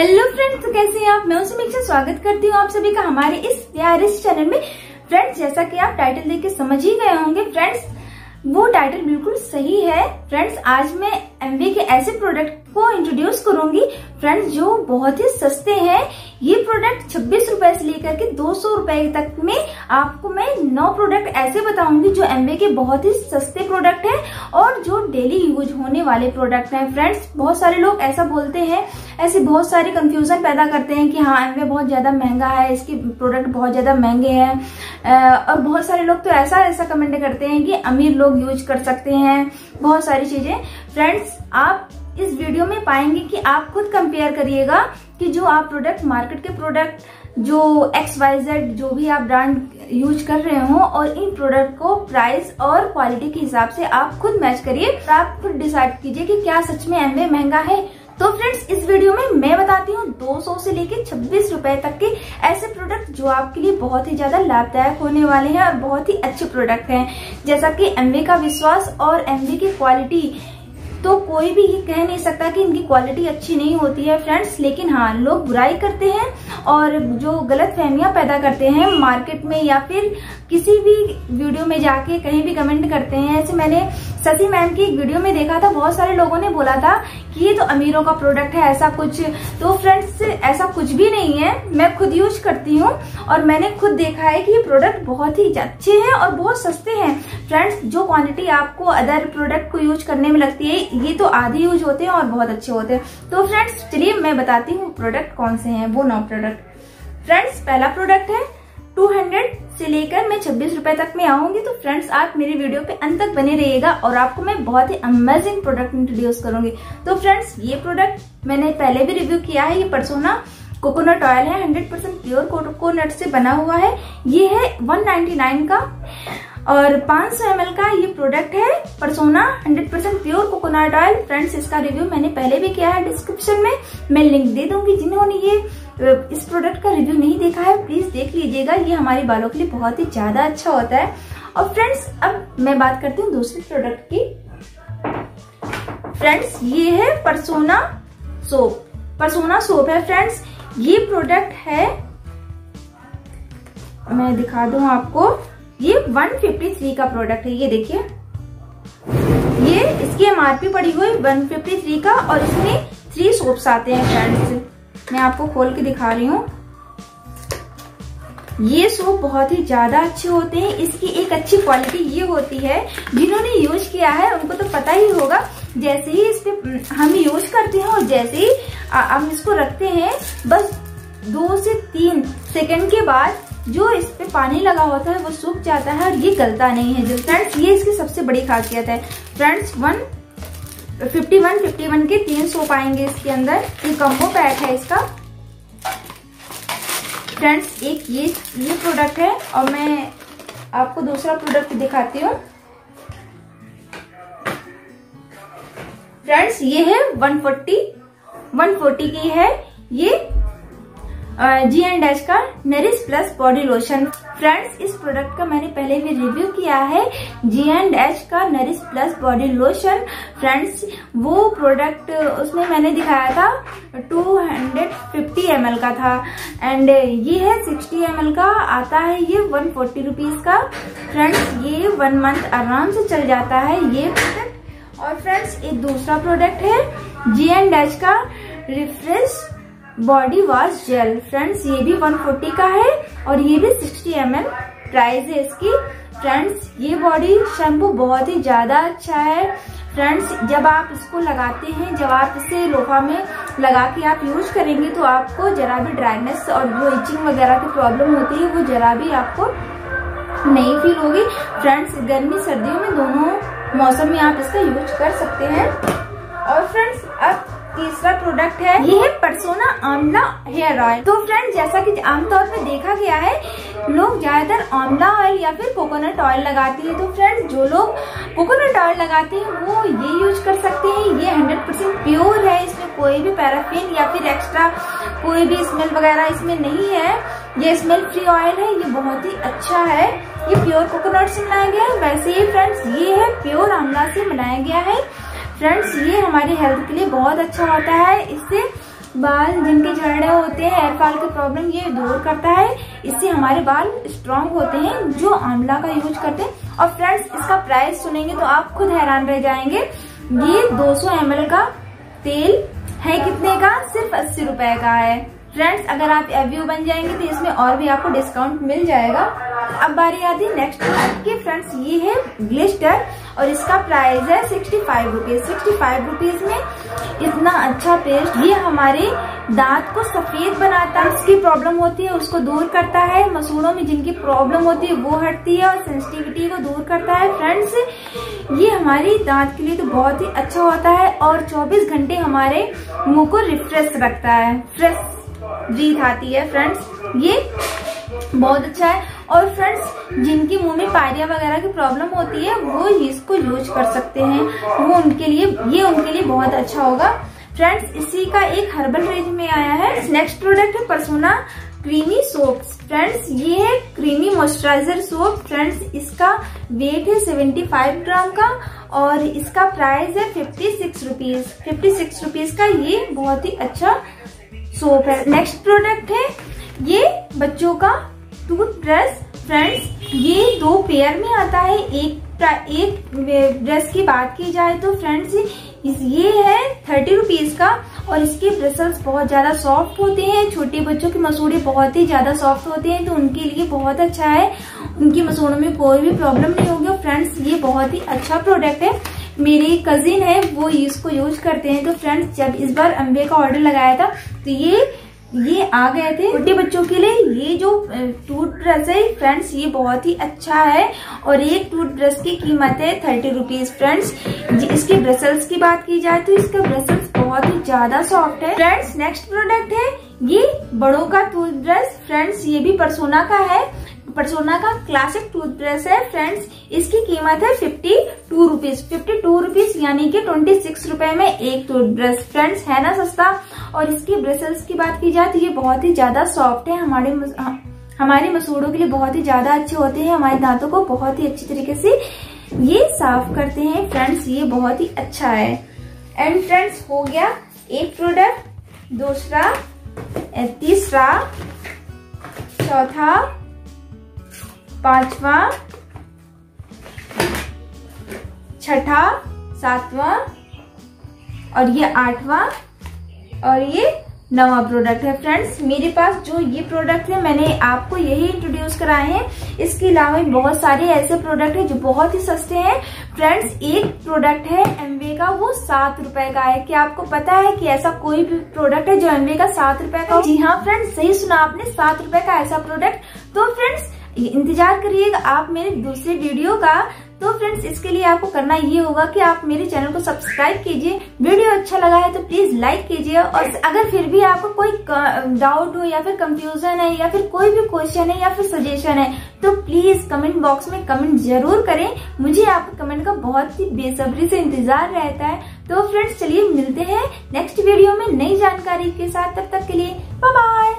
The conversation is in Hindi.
हेलो फ्रेंड्स तो कैसे हैं आप? मैं उसे स्वागत करती हूँ आप सभी का हमारे इस प्यारे चैनल में। फ्रेंड्स जैसा कि आप टाइटल देख के समझ ही गए होंगे फ्रेंड्स वो टाइटल बिल्कुल सही है। फ्रेंड्स आज मैं एमवी के ऐसे प्रोडक्ट को इंट्रोड्यूस करूँगी फ्रेंड्स जो बहुत ही सस्ते हैं। ये प्रोडक्ट छब्बीस रूपए से लेकर के दो सौ रूपए तक में आपको मैं नौ प्रोडक्ट ऐसे बताऊँगी जो एमवे के बहुत ही सस्ते प्रोडक्ट हैं और जो डेली यूज़ होने वाले प्रोडक्ट हैं। फ्रेंड्स बहुत सारे लोग ऐसा बोलते हैं, ऐसे बहुत सारे कंफ्यूजन पैदा करते हैं कि हाँ एमवे बहुत ज़्यादा महँगा है, इसके प्रोडक्ट बहुत ज़्यादा महँगे हैं। और बहुत सारे लोग तो ऐसा ऐसा कमेंट करते हैं कि अमीर लोग यूज़ कर सकते हैं। बहुत सारी चीज़ें। फ्रेंड्स आप इस वीडियो में पाएँगे कि आप खुद कंपेयर करिएगा कि जो आप प्रोडक्ट मार्केट के प्रोडक्ट जो एक्स वाई जेड जो भी आप ब्रांड यूज़ कर रहे हो और इन प्रोडक्ट को प्राइस और क्वालिटी के हिसाब से आप खुद मैच करिए आप खुद डिसाइड कीजिए कि क्या सच में एमवे महँगा है। तो फ्रेंड्स इस वीडियो में मैं बताती हूँ 200 से लेके 26 रुपए तक के ऐसे प्रोडक्ट जो आपके लिए बहुत ही ज़्यादा लाभदायक होने वाले हैं और बहुत ही अच्छे प्रोडक्ट हैं। जैसा कि एमवे का विश्वास और एमवे की क्वालिटी तो कोई भी ये कह नहीं सकता कि इनकी क्वालिटी अच्छी नहीं होती है फ्रेंड्स लेकिन हाँ लोग बुराई करते हैं और जो गलत फहमियाँ पैदा करते हैं मार्केट में या फिर किसी भी वीडियो में जाके कहीं भी कमेंट करते हैं। ऐसे मैंने शशि मैम की एक वीडियो में देखा था, बहुत सारे लोगों ने बोला था कि ये तो अमीरों का प्रोडक्ट है, ऐसा कुछ तो फ्रेंड्स ऐसा कुछ भी नहीं है। मैं खुद यूज़ करती हूँ और मैंने खुद देखा है कि ये प्रोडक्ट बहुत ही अच्छे हैं और बहुत सस्ते हैं। फ्रेंड्स जो क्वांटिटी आपको अदर प्रोडक्ट को यूज़ करने में लगती है, ये तो आधे यूज़ होते हैं और बहुत अच्छे होते हैं। तो फ्रेंड्स चलिए मैं बताती हूँ प्रोडक्ट कौन से हैं, वो नौ प्रोडक्ट फ्रेंड्स पहला प्रोडक्ट है 200 से लेकर मैं छब्बीस रूपए तक में आऊँगी तो फ्रेंड्स, आप मेरे वीडियो पे अंत तक बने रहिएगा और आपको मैं बहुत ही अमेजिंग प्रोडक्ट इंट्रोड्यूस करूँगी। तो फ्रेंड्स, ये प्रोडक्ट मैंने पहले भी रिव्यू किया है, ये परसोना कोकोनट ऑयल है 100% प्योर कोकोनट से बना हुआ है। ये है 199 का और 500 सौ का ये प्रोडक्ट है Persona 100% percent pure coconut oil friends इसका रिव्यू मैंने पहले भी किया है डिस्क्रिप्शन में। मैं लिंक दे दूँगी जिन्होंने ये इस प्रोडक्ट का रिव्यू नहीं देखा है प्लीज़ देख लीजिएगा। ये हमारे बालों के लिए बहुत ही ज़्यादा अच्छा होता है। और फ्रेंड्स अब मैं बात करती हूँ दूसरे प्रोडक्ट की। फ्रेंड्स ये है परसोना सोप परसोना सोप है फ्रेंड्स ये प्रोडक्ट है, मैं दिखा दू आपको। ये 153 का प्रोडक्ट है, ये देखिए। ये इसकी एमआरपी पड़ी हुई 153 का और इसमें थ्री सोप्स आते हैं फ्रेंड्स मैं आपको खोल के दिखा रही हूँ। ये सोप बहुत ही ज़्यादा अच्छे होते हैं, इसकी एक अच्छी क्वालिटी ये होती है, जिन्होंने यूज़ किया है, उनको तो पता ही होगा। जैसे ही इस पे हम यूज़ करते हैं और जैसे ही हम इसको रखते हैं, बस दो से तीन सेकंड के बाद जो इस पे पानी लगा होता है, वो सूख जाता है और ये गलता नहीं है। जो फ्रेंड्स, ये इसकी सबसे बड़ी खासियत है। Friends, one, fifty one fifty one के तीन सोप आएँगे इसके अंदर। ये कम्बो पैक है इसका। फ्रेंड्स, एक ये ये प्रोडक्ट है और मैं आपको दूसरा प्रोडक्ट दिखाती हूँ। फ्रेंड्स, ये है 140 140 की है। ये जी एंड डैश का nourish plus body lotion friends इस प्रोडक्ट का मैंने पहले भी रिव्यू किया है। जी एंड एच का nourish plus body lotion friends वो प्रोडक्ट उसमें मैंने दिखाया था 250 ml का था। एंड ये है 60 ml का, आता है ये 140 फोर्टी का। फ्रेंड्स ये वन मंथ आराम से चल जाता है ये प्रोडक्ट और फ्रेंड्स एक दूसरा प्रोडक्ट है जी एंड एच का refresh body wash gel. Friends, ये भी 140 का है और ये भी 60 एम प्राइस है इसकी। फ्रेंड्स, ये बॉडी शैम्पू बहुत ही ज़्यादा अच्छा है। फ्रेंड्स, जब आप इसको लगाते हैं, जब आप इसे लोहा में लगा के आप यूज़ करेंगे तो आपको जरा भी ड्राइनेस और जो इचिंग वगैरह की प्रॉब्लम होती है, वो जरा भी आपको नहीं फील होगी। फ्रेंड्स, गर्मी सर्दियों में दोनों मौसम में आप इसका यूज़ कर सकते हैं। और फ्रेंड्स, अब तीसरा प्रोडक्ट है, ये है परसोना आंवला हेयर ऑयल तो फ्रेंड जैसा कि आमतौर पर देखा गया है, लोग ज़्यादातर आंवला ऑयल या फिर कोकोनट ऑयल लगाते हैं। तो फ्रेंड्स जो लोग कोकोनट ऑयल लगाते हैं, वो ये यूज़ कर सकते हैं। ये 100% प्योर है, इसमें कोई भी पैराफिन या फिर एक्स्ट्रा कोई भी स्मेल वगैरह इसमें नहीं है। ये स्मेल फ्री ऑयल है, ये बहुत ही अच्छा है। ये प्योर कोकोनट से बनाया गया है। वैसे ही फ्रेंड्स ये है प्योर आंवला से बनाया गया है। फ्रेंड्स, ये हमारी हेल्थ के लिए बहुत अच्छा होता है। इससे बाल जिनके झड़ने होते हैं, हेयर फॉल के प्रॉब्लम, ये दूर करता है। इससे हमारे बाल स्ट्रांग होते हैं, जो आंवला का यूज़ करते हैं। और फ्रेंड्स, इसका प्राइस सुनेंगे तो आप खुद हैरान रह जाएँगे। ये 200 सौ का तेल है कितने का? सिर्फ़ अस्सी रुपए का है। फ्रेंड्स, अगर आप एव्यू बन जाएँगे तो इसमें और भी आपको डिस्काउंट मिल जाएगा। अब बारी आती नेक्स्ट की। फ्रेंड्स, ये है ग्लिस्टर और इसका प्राइस है sixty five rupees sixty five rupees में इतना अच्छा पेस्ट ये हमारे दांत को सफ़ेद बनाता है। उसकी प्रॉब्लम होती है, उसको दूर करता है। मसूड़ों में जिनकी प्रॉब्लम होती है, वो हटती है और सेंसिटिविटी को दूर करता है। फ्रेंड्स ये हमारी दांत के लिए तो बहुत ही अच्छा होता है और 24 घंटे हमारे मुँह को रिफ्रेश रखता है। फ्रेश ब्रीथ आती है फ्रेंड्स ये बहुत अच्छा है। और फ्रेंड्स जिनके मुँह में पायरिया वगैरह की प्रॉब्लम होती है, वो इसको यूज़ कर सकते हैं। वो उनके लिए, ये उनके लिए बहुत अच्छा होगा। फ्रेंड्स इसी का एक हर्बल रेंज में आया है। नेक्स्ट प्रोडक्ट है परसोना क्रीमी सोप फ्रेंड्स ये है क्रीमी मॉइस्चराइजर सोप फ्रेंड्स इसका वेट है 75 ग्राम का और इसका प्राइस है fifty six rupees fifty six rupees का ये बहुत ही अच्छा सोप है। नेक्स्ट प्रोडक्ट है ये बच्चों का टूथ टूथब्रश फ्रेंड्स ये दो पेयर में आता है। एक एक ब्रश की बात की जाए तो फ्रेंड्स ये है थर्टी रुपीज़ का और इसके ब्रसल्स बहुत ज़्यादा सॉफ्ट होते हैं। छोटे बच्चों के मसूड़े बहुत ही ज़्यादा सॉफ्ट होते हैं तो उनके लिए बहुत अच्छा है। उनकी मसूड़ों में कोई भी प्रॉब्लम नहीं होगी। फ्रेंड्स ये बहुत ही अच्छा प्रोडक्ट है। मेरी कजिन है, वो इसको यूज़ करते हैं। तो फ्रेंड्स जब इस बार अम्बे का ऑर्डर लगाया था तो ये ये आ गए थे छोटे बच्चों के लिए। ये जो टूथब्रश है फ्रेंड्स ये बहुत ही अच्छा है। और एक टूथब्रश की कीमत है थर्टी रुपीज़ फ्रेंड्स इसके ब्रसल्स की बात की जाए तो इसका ब्रसल्स बहुत ही ज़्यादा सॉफ्ट है। फ्रेंड्स नेक्स्ट प्रोडक्ट है ये बड़ों का टूथ ब्रश फ्रेंड्स ये भी परसोना का है। परसोना का क्लासिक टूथब्रश है फ्रेंड्स इसकी कीमत है fifty two rupees fifty two rupees यानी कि ट्वेंटी सिक्स रुपये में एक टूथब्रश फ्रेंड्स है ना, सस्ता? और इसकी ब्रसल्स की बात की जाए तो ये बहुत ही ज़्यादा सॉफ्ट है, हमारे हमारे मसूड़ों के लिए बहुत ही ज़्यादा अच्छे होते हैं, हमारे दांतों को बहुत ही अच्छी तरीके से ये साफ़ करते हैं। फ्रेंड्स, ये बहुत ही अच्छा है। एंड फ्रेंड्स, हो गया एक प्रोडक्ट, दूसरा तीसरा, चौथा, पांचवा, छठा, सातवां और ये आठवां। और ये नवा प्रोडक्ट है फ्रेंड्स मेरे पास जो ये प्रोडक्ट है, मैंने आपको यही इंट्रोड्यूस कराए हैं। इसके अलावा बहुत सारे ऐसे प्रोडक्ट है जो बहुत ही सस्ते हैं। फ्रेंड्स एक प्रोडक्ट है एमवे का, वो सात रुपए का है। क्या आपको पता है कि ऐसा कोई भी प्रोडक्ट है जो एमवे का सात रुपए का जी हाँ फ्रेंड्स सही सुना आपने, सात रुपए का ऐसा प्रोडक्ट तो फ्रेंड्स इंतज़ार करिएगा, आप मेरे दूसरे वीडियो का तो फ्रेंड्स इसके लिए आपको करना ये होगा कि आप मेरे चैनल को सब्सक्राइब कीजिए। वीडियो अच्छा लगा है तो प्लीज़ लाइक कीजिए और अगर फिर भी आपको कोई डाउट हो या फिर कंफ्यूजन है या फिर कोई भी क्वेश्चन है या फिर सजेशन है तो प्लीज़ कमेंट बॉक्स में कमेंट ज़रूर करें। मुझे आपके कमेंट का बहुत ही बेसब्री से इंतज़ार रहता है। तो फ्रेंड्स चलिए मिलते हैं नेक्स्ट वीडियो में नई जानकारी के साथ। तब तक के लिए बाय बाय